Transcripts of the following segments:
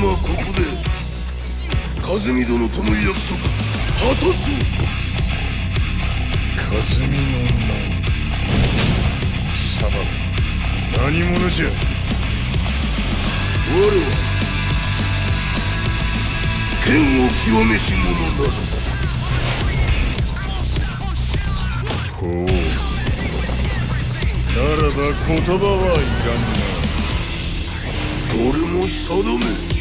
和美殿との約束果たそう和美の名貴様何者じゃ。我は剣を極めし者などほう。ならば言葉はいらんな。これも定め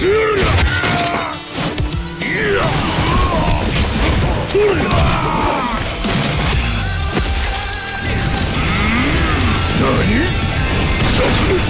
Serious! Something